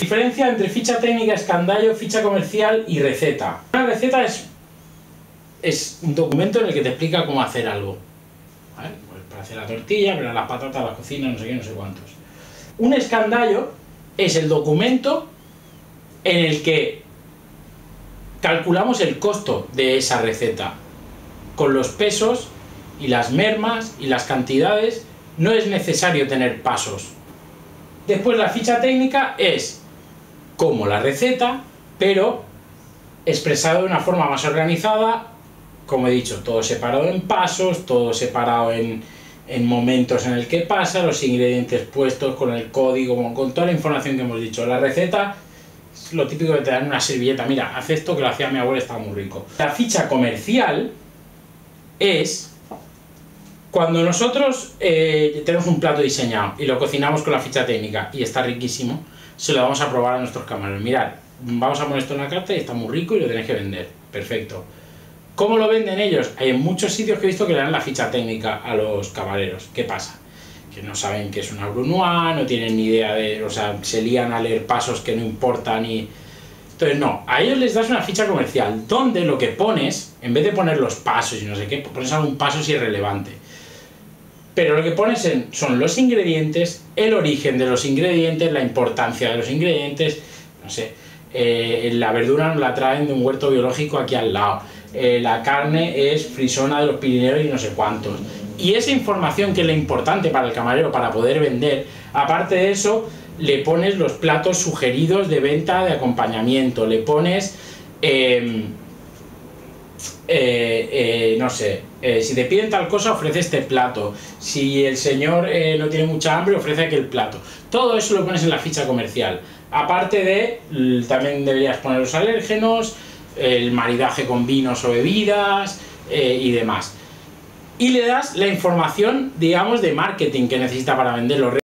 Diferencia entre ficha técnica, escandallo, ficha comercial y receta. Una receta es, es un documento en el que te explica cómo hacer algo. Pues para hacer la tortilla, para las patatas, la cocina, no sé qué, no sé cuántos. Un escandallo es el documento en el que calculamos el costo de esa receta con los pesos y las mermas y las cantidades. No es necesario tener pasos. Después la ficha técnica es como la receta, pero expresado de una forma más organizada, como he dicho, todo separado en pasos, todo separado en, momentos en el que pasa, los ingredientes puestos con el código, con, toda la información que hemos dicho. La receta lo típico que te dan una servilleta, mira, haz esto que lo hacía mi abuela, está muy rico. La ficha comercial es cuando nosotros eh, tenemos un plato diseñado y lo cocinamos con la ficha técnica y está riquísimo, se lo vamos a probar a nuestros camareros. Mirad, vamos a poner esto en la carta y está muy rico y lo tenéis que vender. Perfecto. ¿Cómo lo venden ellos? Hay en muchos sitios que he visto que le dan la ficha técnica a los camareros. ¿Qué pasa? Que no saben qué es una brunoise, no tienen ni idea de... O sea, se lían a leer pasos que no importan y... Entonces, no, a ellos les das una ficha comercial donde lo que pones, en vez de poner los pasos y no sé qué, pones algún paso si es relevante. Pero lo que pones son los ingredientes, el origen de los ingredientes, la importancia de los ingredientes, no sé, eh, la verdura nos la traen de un huerto biológico aquí al lado, eh, la carne es frisona de los Pirineos y no sé cuántos. Y esa información que es la importante para el camarero para poder vender, aparte de eso, le pones los platos sugeridos de venta de acompañamiento, le pones, em, eh, eh, no sé, si te piden tal cosa ofrece este plato, si el señor no tiene mucha hambre ofrece aquel plato. Todo eso lo pones en la ficha comercial. Aparte de, también deberías poner los alérgenos, el maridaje con vinos o bebidas eh, y demás. Y le das la información, digamos, de marketing que necesita para venderlo.